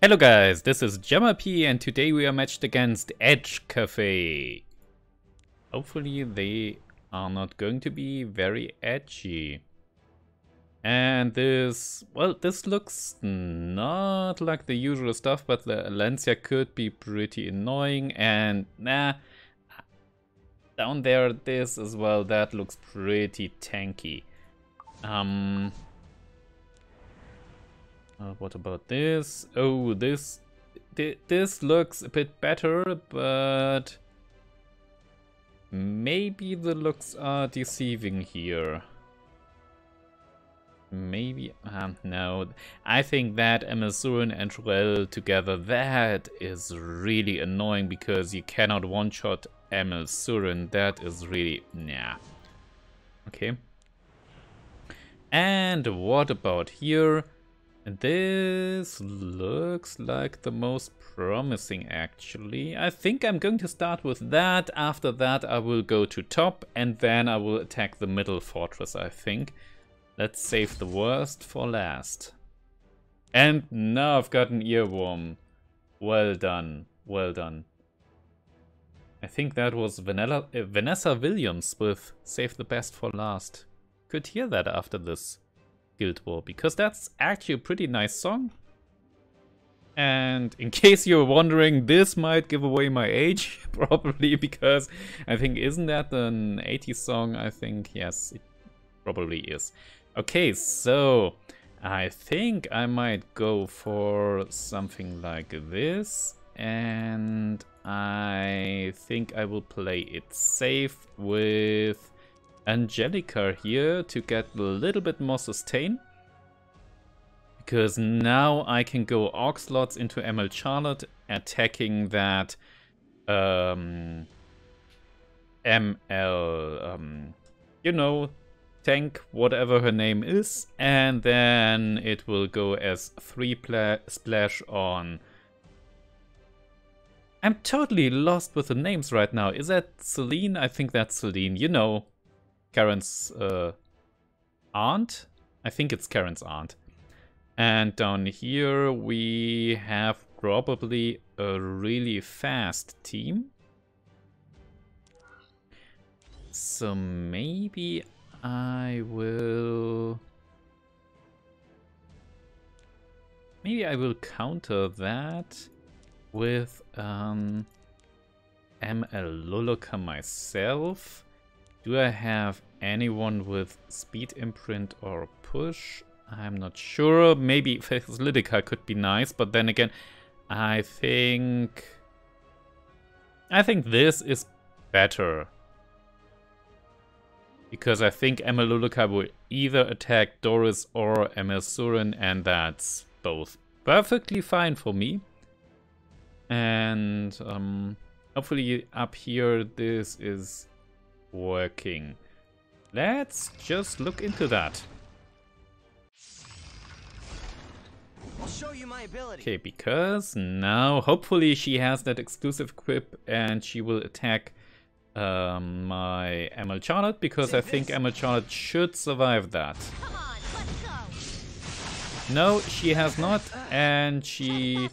Hello guys, this is Gemma P and today we are matched against Edge Cafe. Hopefully they are not going to be very edgy. And this, well, this looks not like the usual stuff, but the Lancia could be pretty annoying and nah, down there this as well, that looks pretty tanky. Um, uh, what about this? Oh, this th this looks a bit better, but maybe the looks are deceiving here. Maybe, um, no. I think that ML Surin and Ruel together, that is really annoying because you cannot one-shot ML Surin. That is really, nah. Okay. And what about here? This looks like the most promising actually. I think I'm going to start with that. After that I will go to top and then I will attack the middle fortress I think. Let's save the worst for last. And now I've got an earworm. Well done. Well done. I think that was uh, Vanessa Williams with Save the Best for Last. Could hear that after this. Guild War, because that's actually a pretty nice song. And in case you're wondering, this might give away my age, probably, because I think, isn't that an 80s song? I think, yes, it probably is. Okay, so I think I might go for something like this. And I think I will play it safe with Angelica here to get a little bit more sustain. Because now I can go Oxlots into ML Charlotte attacking that um, ML, um, you know, tank, whatever her name is. And then it will go as 3 splash on I'm totally lost with the names right now. Is that Celine? I think that's Celine. You know, Karen's uh, aunt. I think it's Karen's aunt. And down here we have probably a really fast team. So maybe I will... Maybe I will counter that with um, ML Luluca myself. Do I have anyone with speed imprint or push? I'm not sure. Maybe Faithlidica could be nice, but then again, I think... I think this is better. Because I think ML Luluca will either attack Doris or ML Surin, and that's both perfectly fine for me. And um, hopefully up here this is working. Let's just look into that. Okay, because now hopefully she has that exclusive equip and she will attack um, my ML Charlotte because I think ML Charlotte should survive that. On, no, she has not and she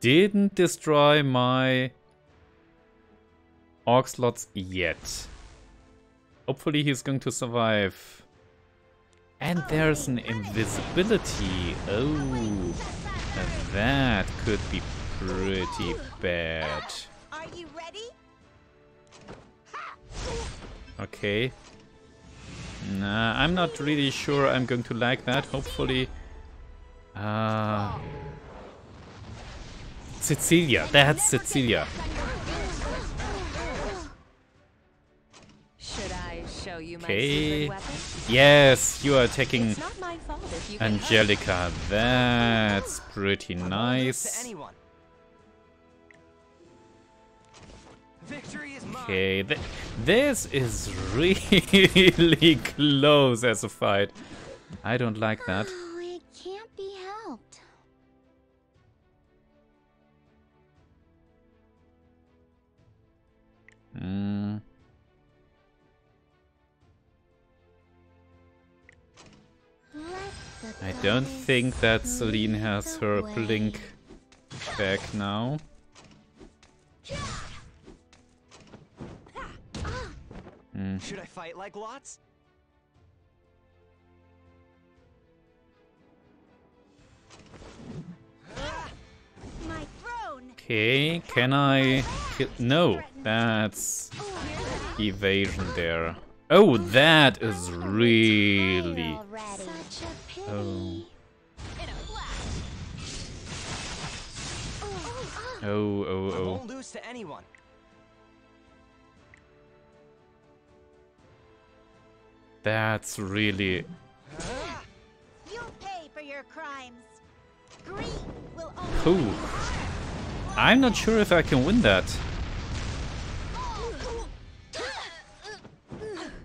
didn't destroy my Orc slots yet. Hopefully he's going to survive. And there's an invisibility. Oh, that could be pretty bad. Are you ready? Okay. Nah, I'm not really sure I'm going to like that. Hopefully. Uh, Cecilia. That's Cecilia. Okay. Yes, you are attacking Angelica. That's pretty nice. Okay, th this is really close as a fight. I don't like that. Mm. I don't think that Celine has her blink back now. Mm. Should I fight like lots? Okay, can I kill? No, that's evasion there. Oh, that is really... Oh. oh. Oh, oh, oh. won't lose to anyone. That's really... You'll pay for your crimes. Green will only Ooh. I'm not sure if I can win that.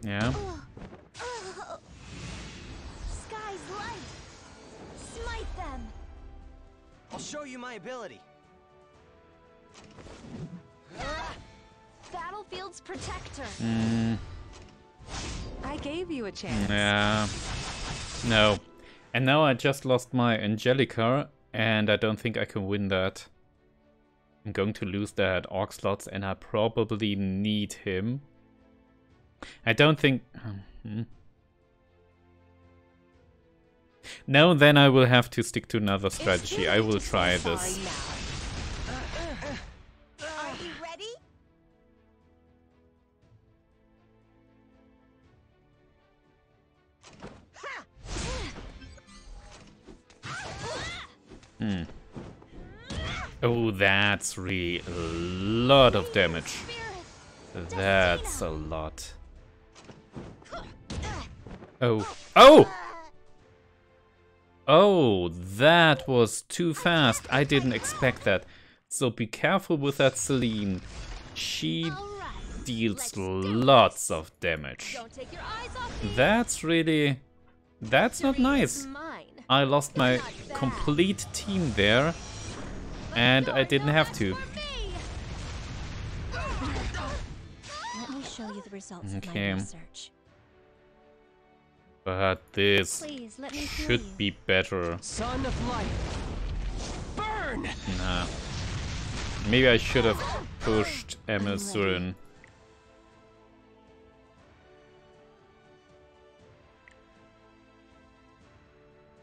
Yeah. Sky's light. Smite them. I'll show you my ability. Battlefield's protector. Mm, I gave you a chance. yeah. No. And now I just lost my Angelica, and I don't think I can win that. I'm going to lose that Orc slots, and I probably need him. I don't think... hmm. No, then I will have to stick to another strategy. I will try this. Are you ready? Hmm. Oh, that's really a lot of damage. That's a lot. Oh. Oh! Oh, that was too fast. I didn't expect that. So be careful with that Celine. She Alright. deals lots of damage. Don't take your eyes off. That's really... That's not nice. I lost my complete team there. And I didn't have to. For But this Please let me should you. be better. Son of light. Burn! Nah. Maybe I should have pushed ML Surin.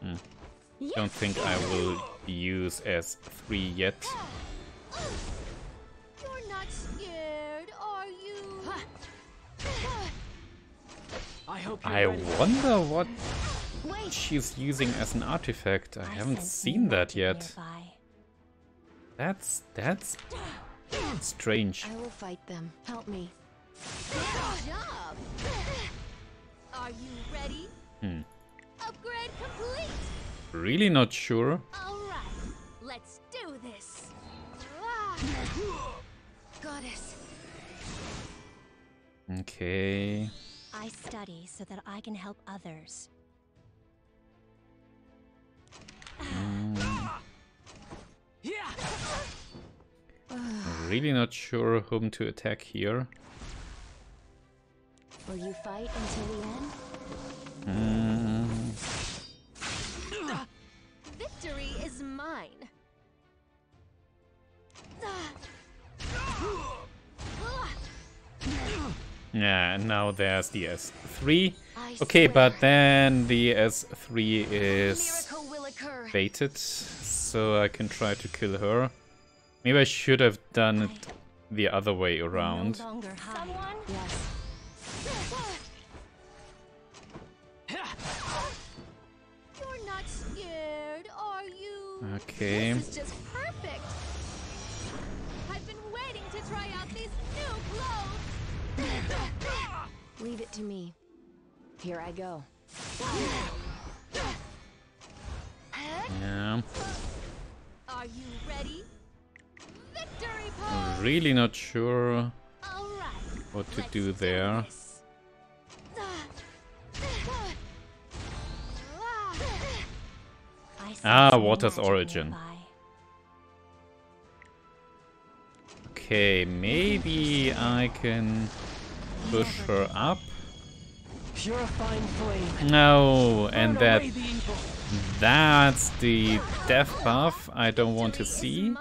Hmm. Don't think I will use S3 yet. You're not scared, are you? I hope I wonder what Wait. she's using as an artifact. I haven't seen that yet. nearby. That's that's strange. I will fight them. Help me. Good job. Are you ready? Hmm. Upgrade complete. Really not sure. All right, let's do this. Goddess, Okay. I study so that I can help others. Really not sure whom to attack here. Will you fight until the end? Hmm. Yeah, and now there's the S3. Okay, but then the S3 is miracle baited, so I can try to kill her. Maybe I should have done it the other way around. No longer hide. Someone? Yes. You're not scared, are you? Okay. This is just perfect. I've been waiting to try out these new clothes. Leave it to me. Here I go. Yeah, Are you ready? Victory pose. really not sure what to do there. this. I sense Ah, some water's origin. Okay, maybe I can push her up. No, and that away the evil. That's the death buff I don't want to see.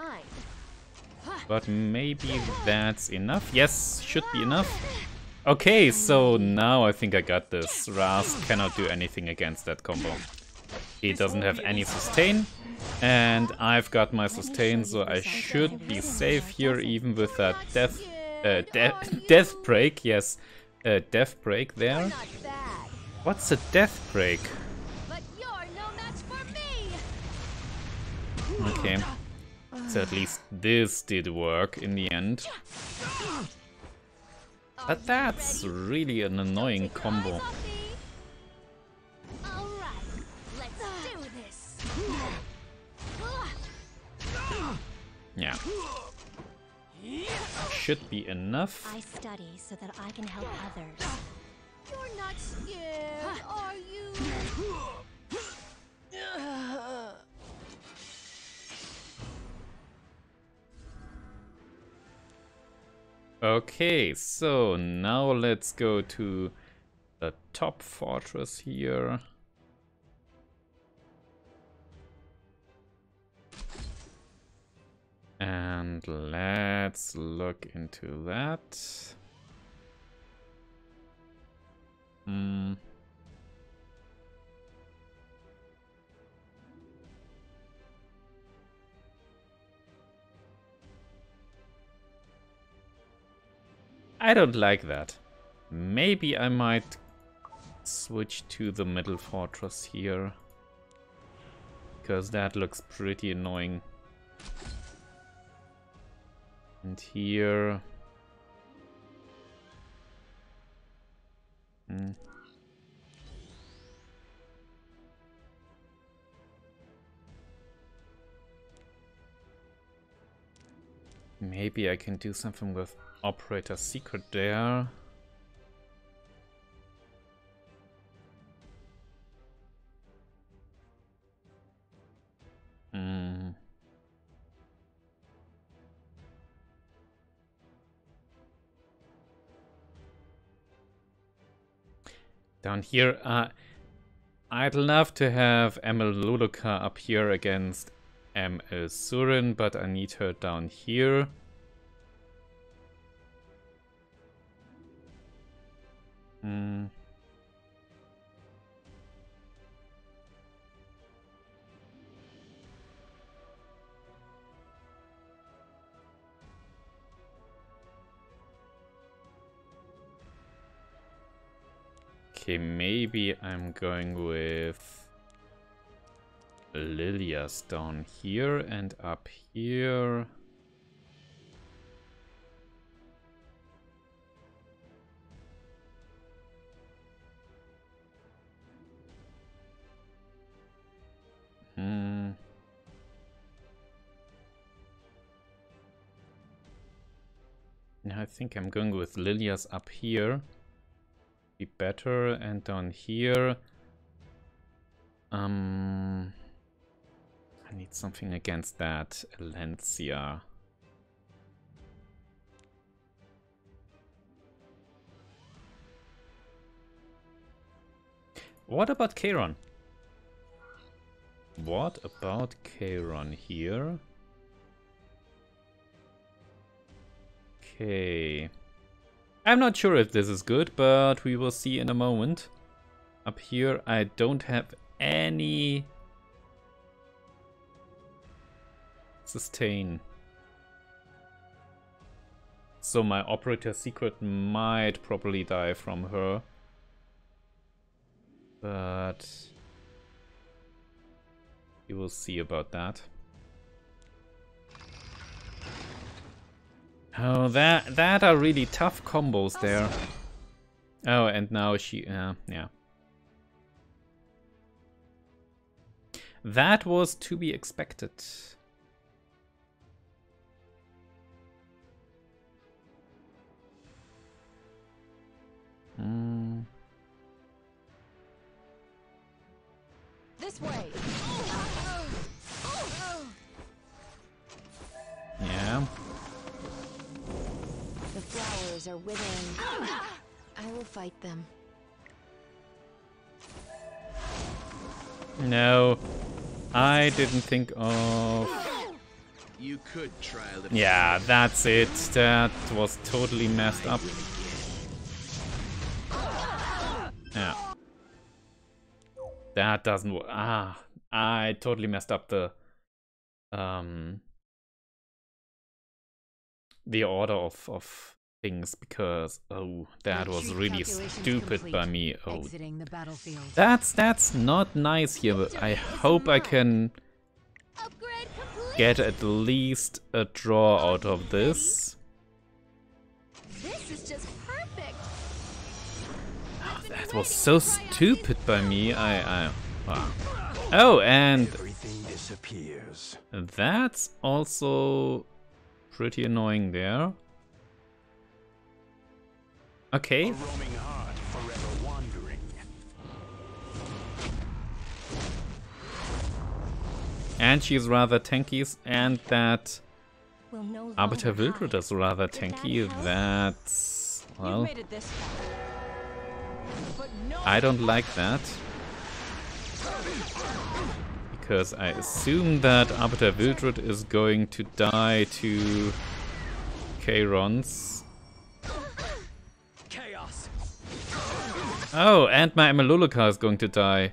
But maybe that's enough. Yes, should be enough. Okay, so now I think I got this. Ras cannot do anything against that combo. He doesn't have any sustain. And I've got my sustain, so I should be safe here even with that death uh, de death break. Yes, uh, death break there. What's a death break? but you're no match for me. Okay. So at least this did work in the end. But that's really an annoying combo. Alright, let's do this. Yeah. Should be enough. I study so that I can help others. You're not scared, are you? Okay, so now let's go to the top fortress here. And let's look into that. Hmm. I don't like that. Maybe I might switch to the middle fortress here. Because that looks pretty annoying. And here... Hmm. Maybe I can do something with Operator Sigret there. Hmm. Down here, uh, I'd love to have ML Luluca up here against ML Surin, but I need her down here. Hmm. Okay, maybe I'm going with Lilias down here and up here. Hmm. I think I'm going with Lilias up here. Be better and down here. Um, I need something against that Alencia. What about Kayron? What about Kayron here? Okay. I'm not sure if this is good, but we will see in a moment. Up here, I don't have any sustain. So my operator Sigret might probably die from her. But we will see about that. Oh, that that are really tough combos there. Oh, and now she, uh, yeah. That was to be expected. Hmm. This way. Yeah. The flowers are withering. I will fight them. No. I didn't think of... You could try a little. Yeah, that's it. That was totally messed up. Yeah. That doesn't work. Ah, I totally messed up the um the order of of things because oh that was really stupid by me. Oh, the that's that's not nice here. But I hope I can get at least a draw out of this. This is just perfect. Ah, that was so stupid by me. I I wow. Oh, and Everything disappears. that's also pretty annoying there. Okay, roaming heart forever and she's rather tanky, and that Will no Arbiter Vildred is rather Did that tanky. That's well, You've made it this far. But no I don't like that. Because I assume that Arbiter Vildred is going to die to Charon's. Oh, and my ML Luluca is going to die.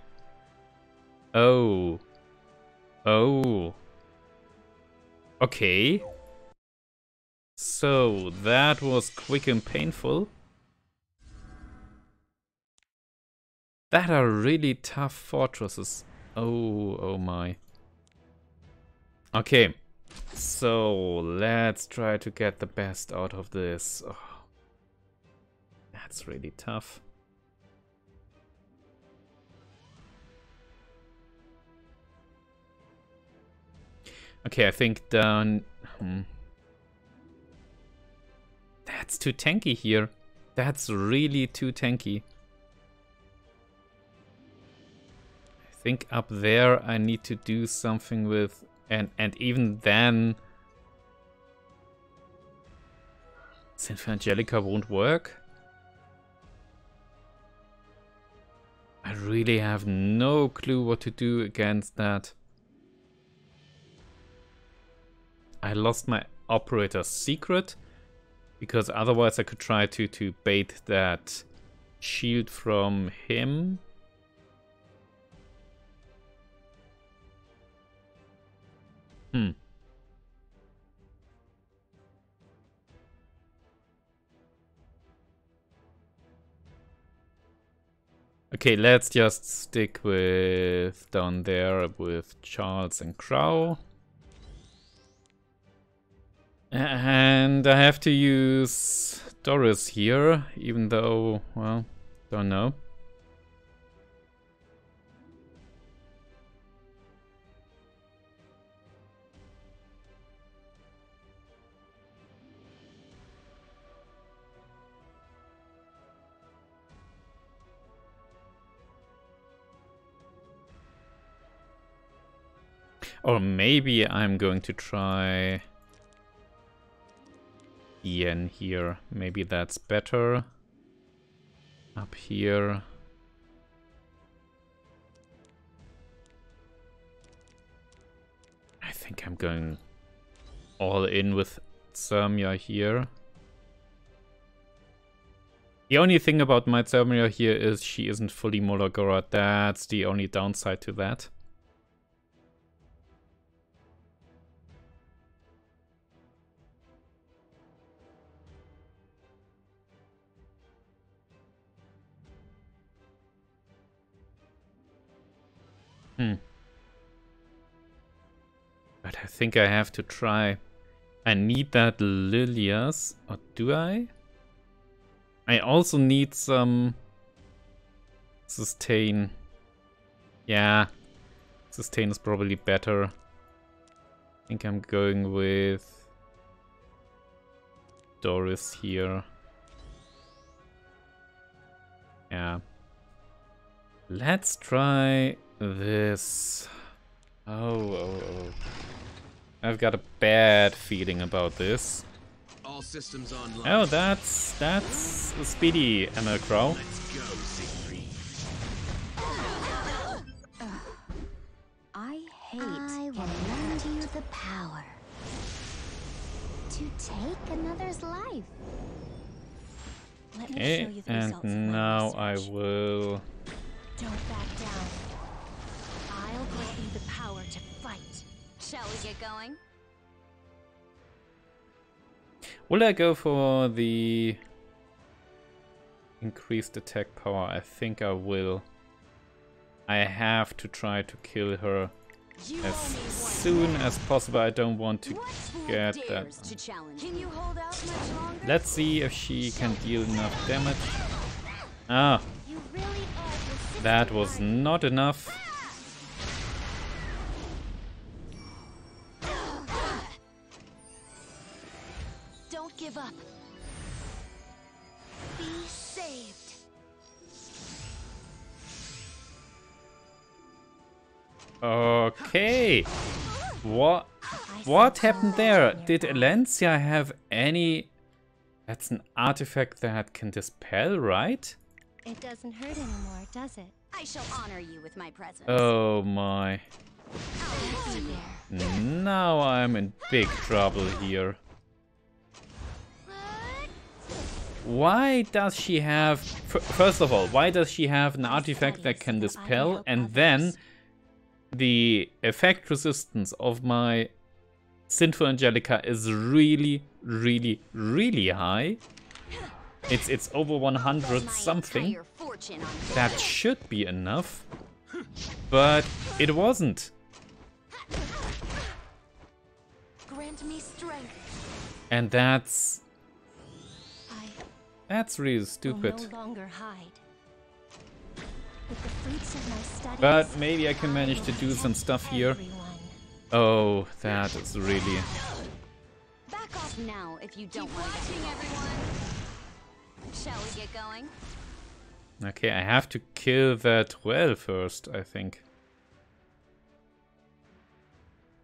Oh. Oh. Okay. So, that was quick and painful. That are really tough fortresses. Oh, oh my. Okay. So, let's try to get the best out of this. Oh. That's really tough. Okay, I think down. Hmm. That's too tanky here. That's really too tanky. I think up there I need to do something with and and even then Sinful Angelica won't work. I really have no clue what to do against that. I lost my operator's secret because otherwise I could try to to bait that shield from him. Hmm. Okay, let's just stick with down there with Charles and Crow. And I have to use Doris here, even though, well, don't know. Or maybe I'm going to try Ian here. Maybe that's better. Up here. I think I'm going all in with Cermia here. The only thing about my Cermia here is she isn't fully Molagora. That's the only downside to that. Hmm. But I think I have to try. I need that Lilias. Or do I? I also need some sustain. Yeah. Sustain is probably better. I think I'm going with Doris here. Yeah. Let's try this. Oh, oh, oh. I've got a bad feeling about this. All systems online. Oh, that's that's a speedy Emma Crow. Let's go, Siegfried. I hate I will lend you the power to take another's life. Let okay, and now I will. Don't back down. I'll grant you the power to fight. Shall we get going? Will I go for the increased attack power? I think I will. I have to try to kill her You as owe me one. soon as possible. I don't want to get that. to challenge? Can you hold out much longer? Let's see if she can deal enough damage. Ah, You really are your sister that was not enough. Okay. What what happened there? Did nearby. Alencia have any That's an artifact that can dispel, right? It doesn't hurt anymore, does it? I shall honor you with my presence. Oh my. I'll be there. Now I'm in big trouble here. Why does she have... f- First of all, why does she have an artifact that can dispel and then the effect resistance of my Sinful Angelica is really, really, really high? It's it's over 100 something. entire fortune on That should be enough. But it wasn't. Grant me strength. And that's that's really stupid. But maybe I can manage to do some stuff here. Oh, that is really Back off now if you don't want to everyone. Shall we get going? Okay, I have to kill that well first, I think.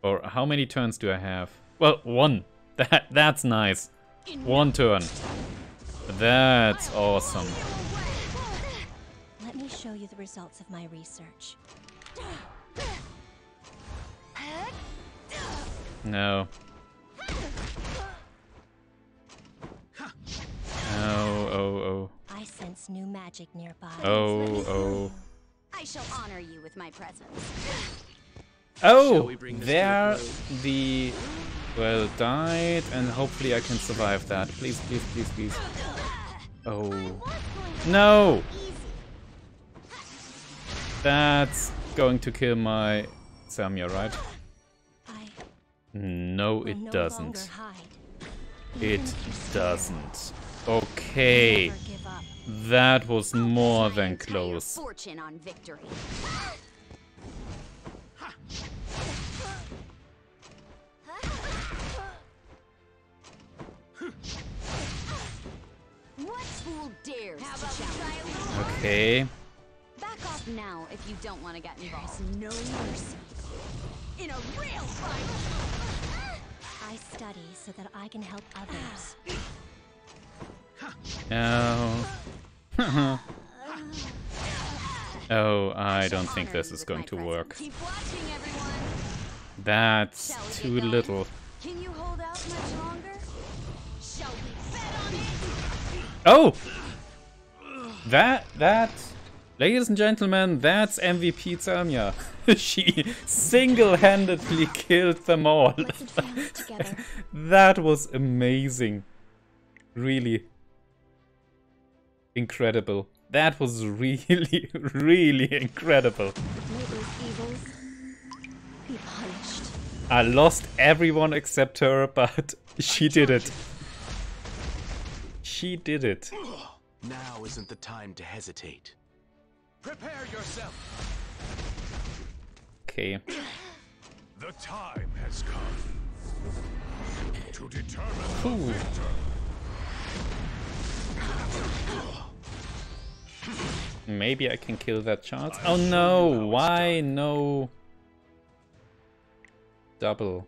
Or how many turns do I have? Well, one. That that's nice. One turn. That's awesome. Let me show you the results of my research. No. Oh, oh, oh. I sense new magic nearby. Oh, Let me show oh. I shall honor you with my presence. Oh, we bring this to a there the well died, and hopefully I can survive that. Please, please, please, please. Oh no, that's going to kill my Cermia, right? No, it no doesn't. It Even if you swear, doesn't. Okay, never give up. that was more than close. Fortune now if you don't want to get involved. There is no mercy. In a real fight. I study so that I can help others. no. oh, I don't think this is going to work. Keep watching, everyone. That's too little. Can you hold out much longer? Shall we bet on it? Oh! That, that, ladies and gentlemen, that's MVP Cermia. she single-handedly killed them all. Let's advance together. that was amazing. Really. Incredible. That was really, really incredible. May those evils be punished. I lost everyone except her, but she did it. She did it. Now isn't the time to hesitate. Prepare yourself. Okay. The time has come to determine Ooh. Maybe I can kill that chance. Oh no, why no? Double.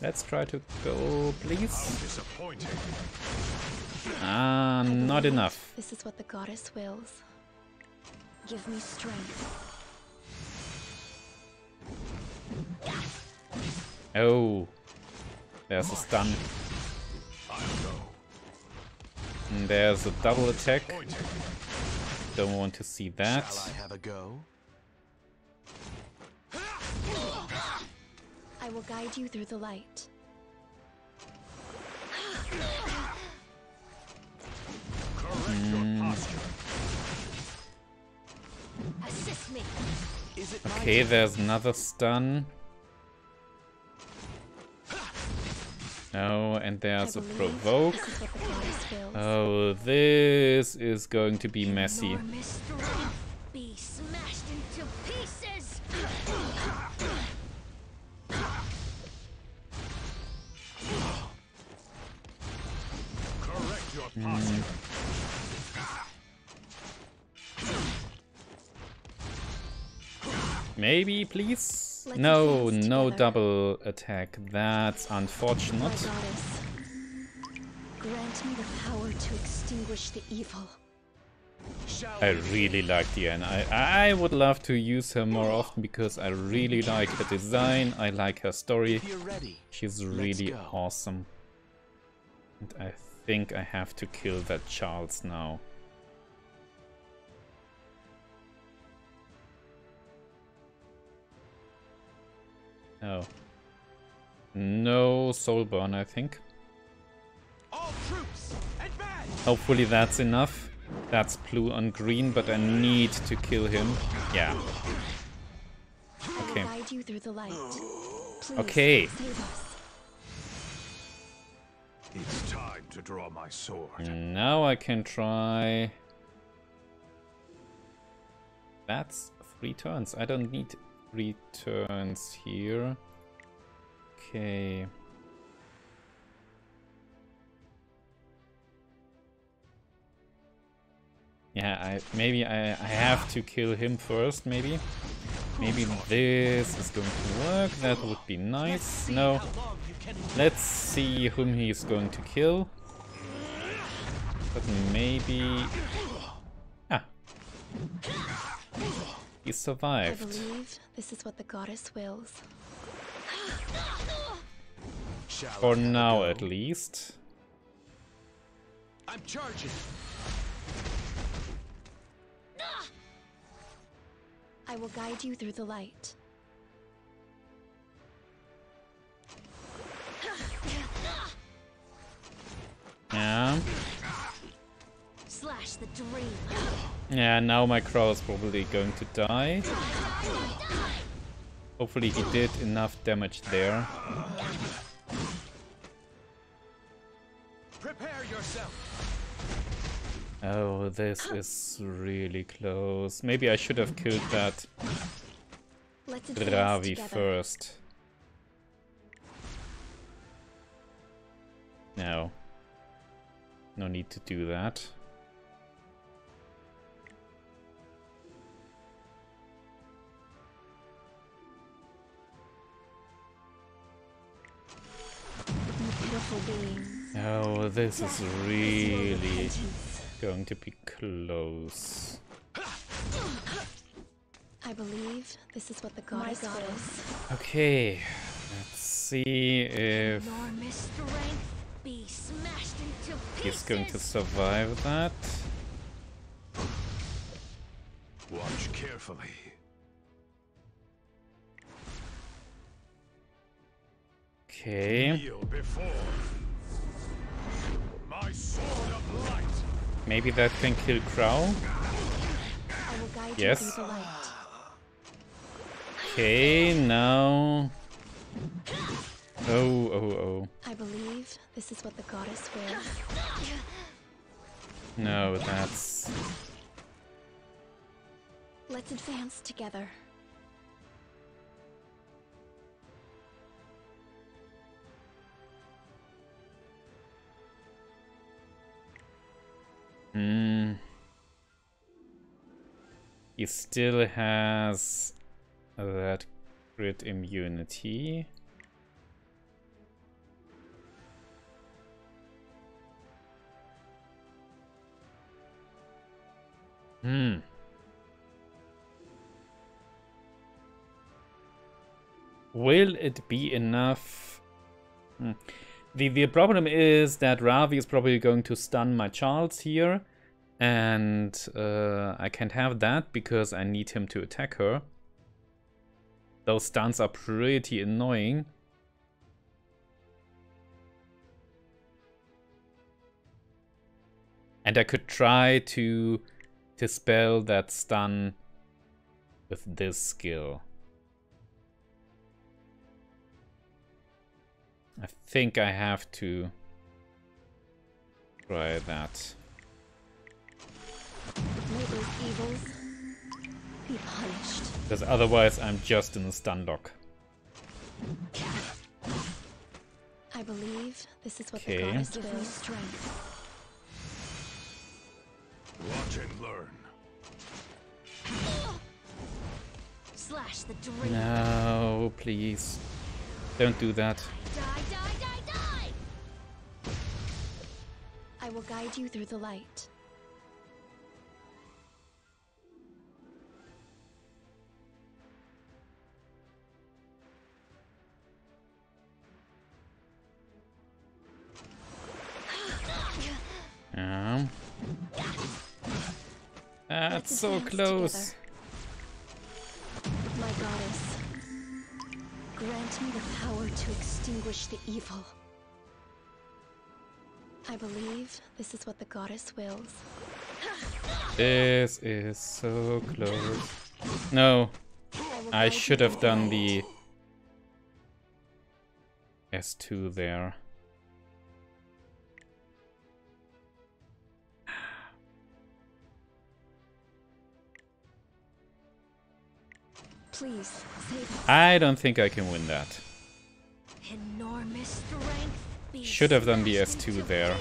Let's try to go, please. Disappointing. Ah, not enough. This is what the goddess wills. Give me strength. Oh. There's a stun. And there's a double attack. Don't want to see that. Shall I have a go? I will guide you through the light. Correct your posture. Assist me. Is it my Okay, there's another stun. No, and there's a provoke. This is what the goddess wills. Oh, this is going to be messy. Be smashed into pieces. Your posture? Maybe, please? Let's No, no together. double attack. That's unfortunate. grant me the power to extinguish the evil. I really like Diane. I, I would love to use her more often because I really like her design. I like her story. If you're ready. She's really awesome. And I think I have to kill that Charles now. Oh. No Soulburn, I think. All troops, advance! Hopefully that's enough. That's blue on green, but I need to kill him. Yeah. I Okay. guide you through the light. Please, Okay. It's time to draw my sword. Now I can try... That's three turns. I don't need three turns here. Okay. Yeah, I maybe I, I have to kill him first, maybe. Maybe this is going to work. That would be nice. No. How long you can Let's see whom he's going to kill. But maybe... Ah. He survived. I survived. believe this is what the goddess wills. For I have a now, at least. I'm charging. I will guide you through the light. Yeah. Slash the dream. Yeah, now my crow is probably going to die. Hopefully he did enough damage there. Prepare yourself. Oh, this is really close. Maybe I should have killed that Ravi first. No. No need to do that. You pitiful beings. Oh, this is really. Going to be close. I believe this is what the goddess wills. Okay, let's see if be smashed into he's going to survive that. Watch carefully. Okay, Kneel before my sword of light. Maybe that can kill Crow. I will guide Yes. you through the light. Okay, now. Oh, oh, oh. I believe this is what the goddess wills. No, that's. Let's advance together. He still has that crit immunity. Hmm. Will it be enough? Hmm. The, the problem is that Ravi is probably going to stun my Charles here. And uh, I can't have that because I need him to attack her. Those stuns are pretty annoying. And I could try to dispel that stun with this skill. I think I have to try that. May those evils be punished. Because otherwise I'm just in a stun lock. I believe this is what Okay. the goddess Give me strength. Watch and learn. Slash the dream. No, please. Don't do that. Die, die, die, die! I will guide you through the light. That's so close. My goddess, grant me the power to extinguish the evil. I believe this is what the goddess wills. This is so close. No, I should have done the S2 there. Please. I don't think I can win that. Enormous strength. be Should have done the S2 there.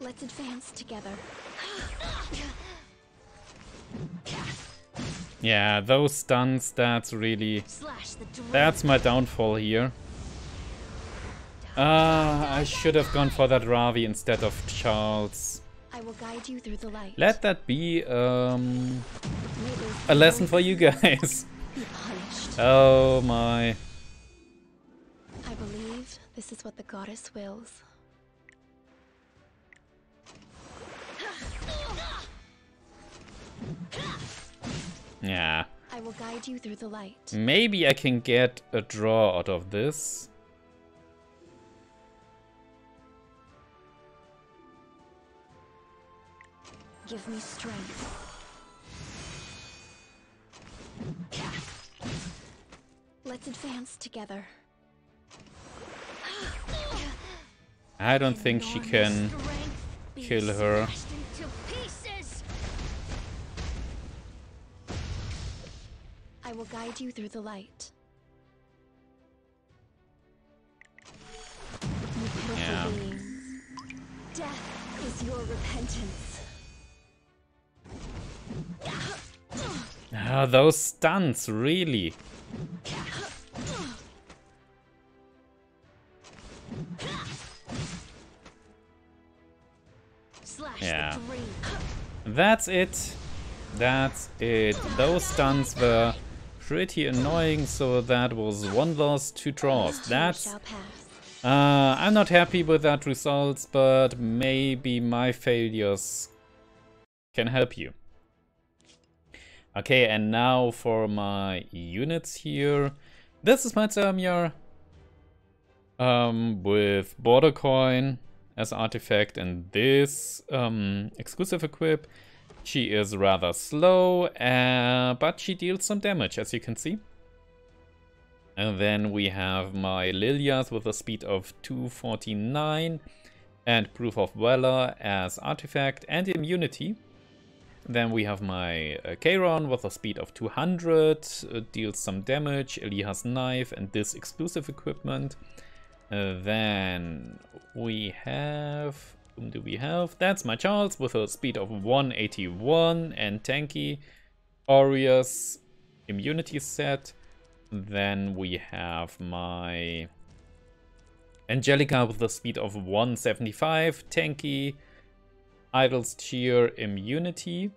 Let's advance together. Yeah, those stuns, that's really... Slash the dream. That's my downfall here. Ah, I should have gone for that Ravi instead of Charles. I will guide you through the light. Let that be um, a lesson for you guys. Oh my. I believe this is what the goddess wills. Yeah. I will guide you through the light. Maybe I can get a draw out of this. Give me strength. Let's advance together. I don't think she can kill her. smashed into pieces. I will guide you through the light. Yeah. Death is your repentance. Ah, those stunts, really. Yeah. That's it. That's it. Those stunts were pretty annoying, so that was one loss, two draws. That's. Uh, I'm not happy with that results, but maybe my failures can help you. Okay, and now for my units here. This is my Cermia. Um, with Border Coin as artifact and this um, exclusive equip. She is rather slow, uh, but she deals some damage, as you can see. And then we have my Lilias with a speed of 249 and Proof of Valor as artifact and immunity. Then we have my uh, Kayron with a speed of 200, uh, deals some damage, Elyha's knife and this exclusive equipment. Uh, then we have... Whom do we have? That's my Charles with a speed of 181 and tanky. Aurius immunity set. Then we have my Angelica with a speed of 175, tanky, Idol's Cheer, Immunity.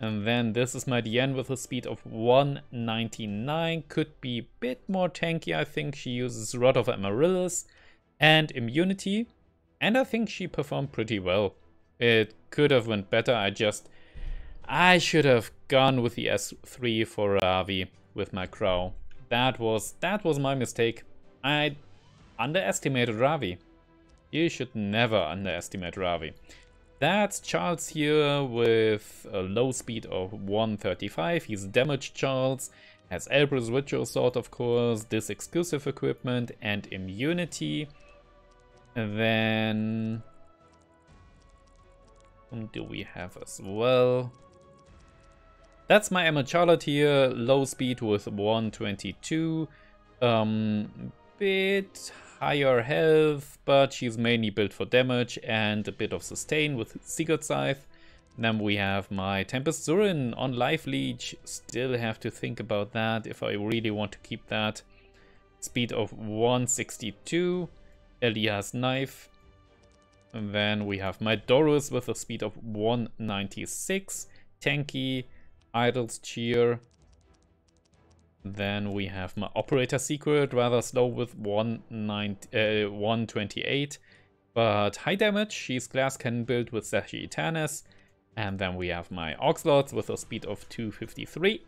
And then this is my Diene with a speed of 199. Could be a bit more tanky, I think. She uses Rod of Amaryllis and Immunity. And I think she performed pretty well. It could have went better. I just... I should have gone with the S3 for Ravi with my Crow. That was that was my mistake. I underestimated Ravi. You should never underestimate Ravi. That's Charles here with a low speed of 135. He's damaged Charles, has Elbris Ritual Sword of course, this exclusive equipment and immunity. And then... Whom do we have as well? That's my ML Charlotte here, low speed with 122. Um, bit higher health, but she's mainly built for damage and a bit of sustain with Sigurd Scythe. Then we have my Tempest Surin on Life Leech. Still have to think about that if I really want to keep that. Speed of 162. Elyha's Knife. And then we have my Doris with a speed of 196. Tanky. Idol's Cheer. Then we have my Operator Sigret, rather slow with 128, uh, 128. But high damage, she's Glass Cannon build with Sashi Sagittarius. And then we have my Oxlots with a speed of 253.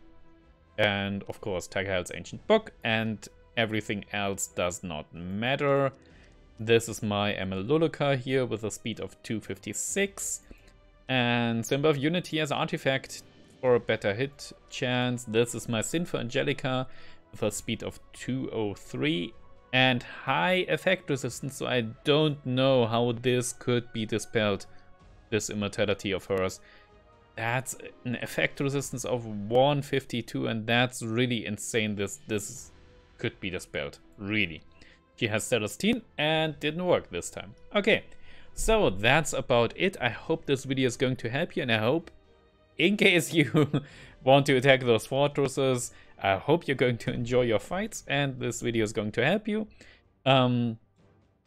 And of course, Tagehel's Ancient Book. And everything else does not matter. This is my ML Luluca here with a speed of 256. And Symbol of Unity as artifact for a better hit chance. This is my Sinful Angelica with a speed of 203 and high effect resistance, so I don't know how this could be dispelled, this immortality of hers. That's an effect resistance of 152 and that's really insane this this could be dispelled, really. She has Celestine and didn't work this time. Okay, so that's about it. I hope this video is going to help you and I hope in case you want to attack those fortresses, I hope you're going to enjoy your fights and this video is going to help you. Um,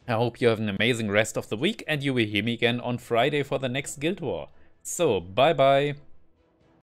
I hope you have an amazing rest of the week and you will hear me again on Friday for the next Guild War. So, bye bye.